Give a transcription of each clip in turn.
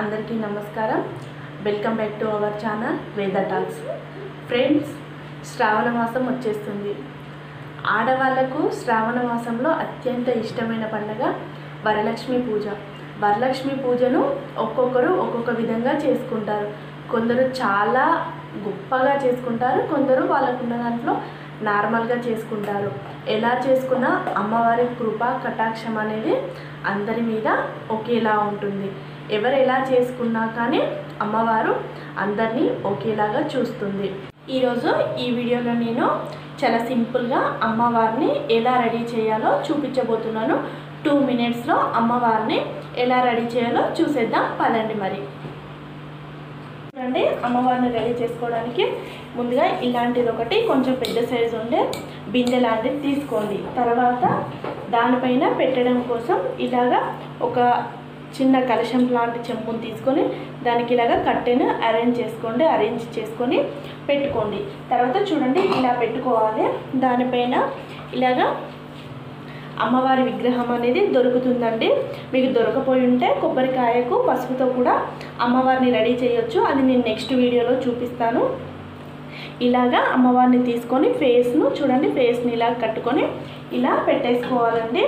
అందరికీ నమస్కారం. Welcome back to our channel Veda talks friends Shravana మాసం వచ్చేస్తుంది. ఆడవాళ్ళకు శ్రావణ మాసంలో అత్యంత ఇష్టమైన పండుగ వరలక్ష్మి పూజ. వరలక్ష్మి పూజను ఒక్కొక్కరు ఒక్కొక్క విధంగా చేసుకుంటారు. కొందరు చాలా గొప్పగా చేసుకుంటారు కొందరు వాళ్ళకున్న దాంట్లో నార్మల్గా చేసుకుంటారు. ఎలా చేసుకున్నా అమ్మవారి కృప కటాక్షం అనేది అందరి మీద ఒకేలా ఉంటుంది. ఎవరు ఎలా చేసుకున్నా కానీ అమ్మవారు అందరినీ ఒకేలాగా చూస్తుంది. ఈరోజు ఈ వీడియోలో నేను చాలా సింపుల్గా అమ్మవారిని ఎలా రెడీ చేయాలో చూపించబోతున్నాను. టూ మినిట్స్లో అమ్మవారిని ఎలా రెడీ చేయాలో చూసేద్దాం. పదండి మరి. చూడండి అమ్మవారిని రెడీ చేసుకోవడానికి ముందుగా ఇలాంటిది ఒకటి కొంచెం పెద్ద సైజు ఉండే బిందె లాంటిది తీసుకోండి. తర్వాత దానిపైన పెట్టడం కోసం ఇలాగా ఒక చిన్న కలశం లాంటి చెంపుని తీసుకొని దానికి ఇలాగా కట్టెను అరేంజ్ చేసుకోండి అరేంజ్ చేసుకొని పెట్టుకోండి. తర్వాత చూడండి ఇలా పెట్టుకోవాలి. దానిపైన ఇలాగా అమ్మవారి విగ్రహం అనేది దొరుకుతుందండి. మీకు దొరకపోయి ఉంటే కొబ్బరికాయకు పసుపుతో కూడా అమ్మవారిని రెడీ చేయొచ్చు. అది నేను నెక్స్ట్ వీడియోలో చూపిస్తాను. ఇలాగా అమ్మవారిని తీసుకొని ఫేస్ను చూడండి ఫేస్ని ఇలా కట్టుకొని ఇలా పెట్టేసుకోవాలండి.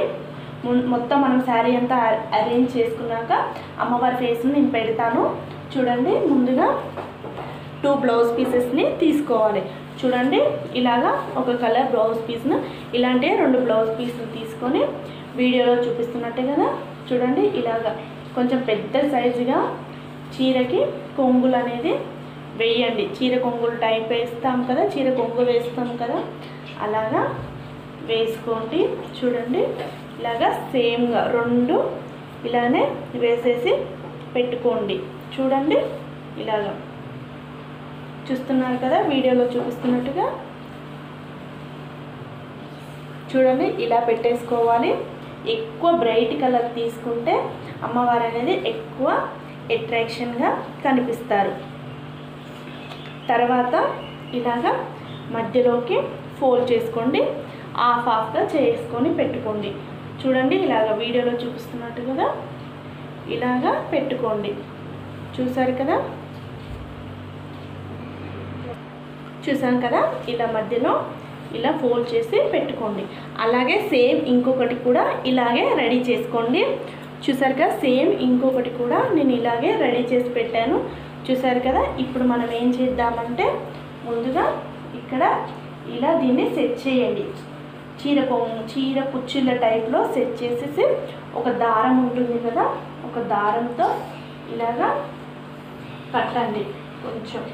మొత్తం మనం శారీ అంతా అరేంజ్ చేసుకున్నాక అమ్మవారి ఫేస్ని నేను పెడతాను. చూడండి ముందుగా టూ బ్లౌజ్ పీసెస్ని తీసుకోవాలి. చూడండి ఇలాగా ఒక కలర్ బ్లౌజ్ పీస్ను ఇలాంటి రెండు బ్లౌజ్ పీసులు తీసుకొని వీడియోలో చూపిస్తున్నట్టే కదా? చూడండి ఇలాగా కొంచెం పెద్ద సైజుగా చీరకి కొంగులు అనేది వేయండి. చీర కొంగులు టైప్ వేస్తాం కదా చీర కొంగు వేస్తాం కదా? అలాగా వేసుకోండి. చూడండి ఇలాగా సేమ్గా రెండు ఇలానే వేసేసి పెట్టుకోండి. చూడండి ఇలాగా. చూస్తున్నారు కదా వీడియోలో చూపిస్తున్నట్టుగా. చూడండి ఇలా పెట్టేసుకోవాలి. ఎక్కువ బ్రైట్ కలర్ తీసుకుంటే అమ్మవారు అనేది ఎక్కువ అట్రాక్షన్గా కనిపిస్తారు. తర్వాత ఇలాగా మధ్యలోకి ఫోల్డ్ చేసుకోండి. హాఫ్ హాఫ్గా చేసుకొని పెట్టుకోండి. చూడండి ఇలాగ వీడియోలో చూపిస్తున్నట్టు కదా? ఇలాగా పెట్టుకోండి. చూసారు కదా? చూసాం కదా? ఇలా మధ్యలో ఇలా ఫోల్డ్ చేసి పెట్టుకోండి. అలాగే సేమ్ ఇంకొకటి కూడా ఇలాగే రెడీ చేసుకోండి. చూసారు కదా? సేమ్ ఇంకొకటి కూడా నేను ఇలాగే రెడీ చేసి పెట్టాను. చూసారు కదా? ఇప్పుడు మనం ఏం చేద్దామంటే ముందుగా ఇక్కడ ఇలా దీన్ని సెట్ చేయండి. చీర చీర కుచ్చిళ్ళ టైప్లో సెట్ చేసేసి ఒక దారం ఉంటుంది కదా ఒక దారంతో ఇలాగా కట్టండి. కొంచెం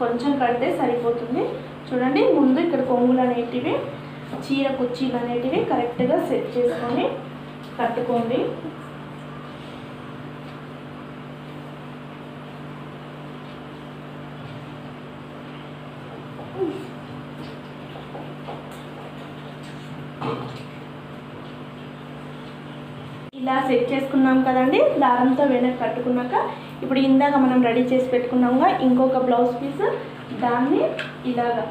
కొంచెం కడితే సరిపోతుంది. చూడండి ముందు ఇక్కడ కొంగులు అనేటివి చీర కుర్చీలు అనేటివి కరెక్ట్గా సెట్ చేసుకొని కట్టుకోండి. ఇలా సెట్ చేసుకున్నాం కదండి దారంతో వెనక్కి కట్టుకున్నాక ఇప్పుడు ఇందాక మనం రెడీ చేసి పెట్టుకున్నాముగా ఇంకొక బ్లౌజ్ పీస్ దాన్ని ఇలాగా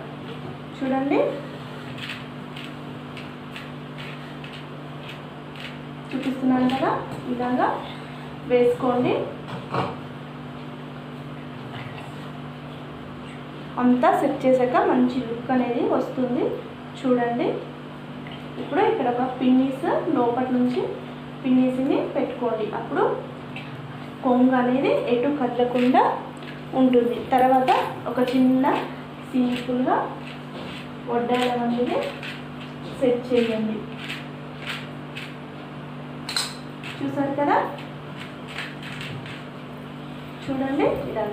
చూడండి. చూపిస్తున్నాను కదా ఇలాగా వేసుకోండి. అంతా సెట్ చేశాక మంచి లుక్ అనేది వస్తుంది. చూడండి. ఇప్పుడు ఇక్కడ ఒక పిన్నీస్ లోపటి నుంచి పిన్నీస్ని పెట్టుకోండి. అప్పుడు కొంగు అనేది ఎటు కదలకుండా ఉంటుంది. తర్వాత ఒక చిన్న సింపుల్గా వడ్డాల అనేది సెట్ చేయండి. చూసారు కదా? చూడండి ఇలా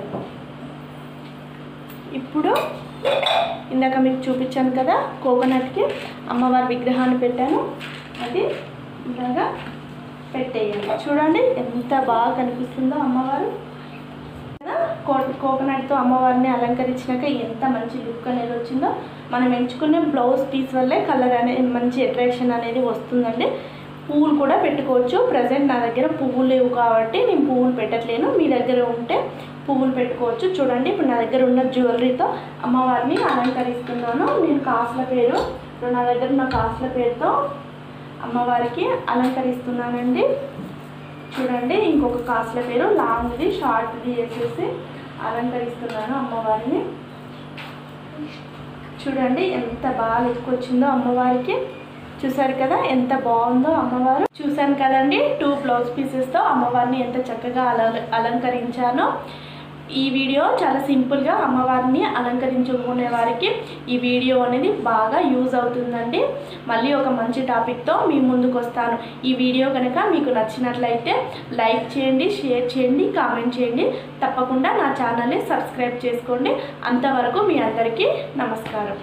ఇప్పుడు ఇందాక మీకు చూపించాను కదా కోకోనట్కి అమ్మవారి విగ్రహాన్ని పెట్టాను. అది ఇలాగా పెట్టేయండి. చూడండి ఎంత బాగా కనిపిస్తుందో అమ్మవారు. కో- కోకోనట్తో అమ్మవారిని అలంకరించినాక ఎంత మంచి లుక్ అనేది వచ్చిందో. మనం ఎంచుకునే బ్లౌజ్ పీస్ వల్లే కలర్ అనేది మంచి అట్రాక్షన్ అనేది వస్తుందండి. పువ్వులు కూడా పెట్టుకోవచ్చు. ప్రజెంట్ నా దగ్గర పువ్వులు లేవు కాబట్టి నేను పువ్వులు పెట్టట్లేను. మీ దగ్గర ఉంటే పువ్వులు పెట్టుకోవచ్చు. చూడండి ఇప్పుడు నా దగ్గర ఉన్న జ్యువెలరీతో అమ్మవారిని అలంకరిస్తున్నాను. నేను కాసుల పేరు నా దగ్గర ఉన్న కాసుల పేరుతో అమ్మవారికి అలంకరిస్తున్నానండి. చూడండి ఇంకొక కాస్ట్ల పేరు లాంగ్ది షార్ట్ది వేసేసి అలంకరిస్తున్నాను అమ్మవారిని. చూడండి ఎంత బాగా ఎత్తుకొచ్చిందో అమ్మవారికి. చూసారు కదా ఎంత బాగుందో అమ్మవారు. చూసాను కదండి టూ బ్లౌజ్ పీసెస్తో అమ్మవారిని ఎంత చక్కగా అల అలంకరించానో. ఈ వీడియో చాలా సింపుల్గా అమ్మవారిని అలంకరించుకునే వారికి ఈ వీడియో అనేది బాగా యూజ్ అవుతుందండి. మళ్ళీ ఒక మంచి టాపిక్తో మీ ముందుకు వస్తాను. ఈ వీడియో కనుక మీకు నచ్చినట్లయితే లైక్ చేయండి షేర్ చేయండి కామెంట్ చేయండి. తప్పకుండా నా ఛానల్ని సబ్స్క్రైబ్ చేసుకోండి. అంతవరకు మీ అందరికీ నమస్కారం.